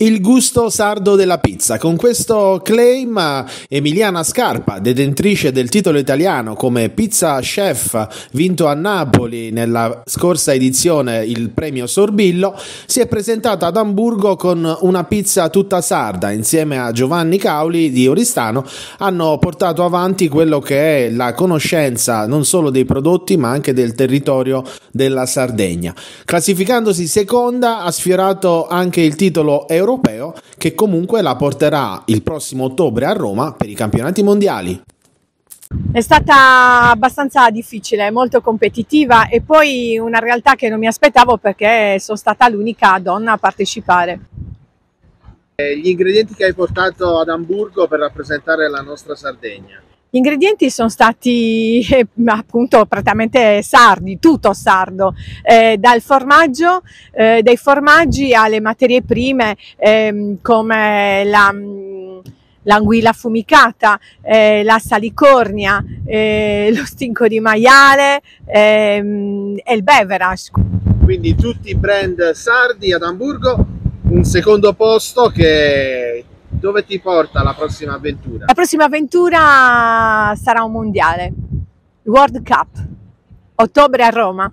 Il gusto sardo della pizza. Con questo claim Emiliana Scarpa, detentrice del titolo italiano come pizza chef vinto a Napoli nella scorsa edizione il premio Sorbillo, si è presentata ad Amburgo con una pizza tutta sarda. Insieme a Giovanni Cauli di Oristano hanno portato avanti quello che è la conoscenza non solo dei prodotti ma anche del territorio della Sardegna. Classificandosi seconda ha sfiorato anche il titolo europeo europeo che comunque la porterà il prossimo ottobre a Roma per i campionati mondiali. È stata abbastanza difficile, molto competitiva e poi una realtà che non mi aspettavo perché sono stata l'unica donna a partecipare. Gli ingredienti che hai portato ad Amburgo per rappresentare la nostra Sardegna? Gli ingredienti sono stati eh, appunto praticamente sardi, tutto sardo, eh, dal formaggio, eh, dai formaggi alle materie prime ehm, come la, mm, l'anguilla affumicata, eh, la salicornia, eh, lo stinco di maiale ehm, e il beverage. Quindi tutti i brand sardi ad Amburgo, un secondo posto che dove ti porta la prossima avventura? La prossima avventura sarà un mondiale, World Cup, ottobre a Roma.